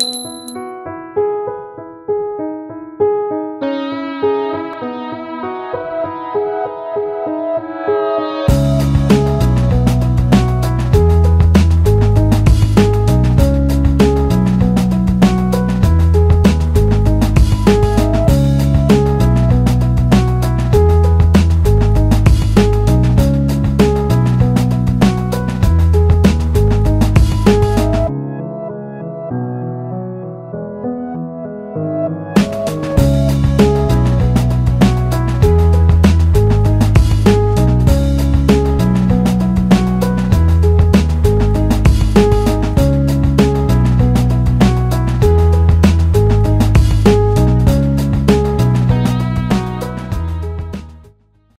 you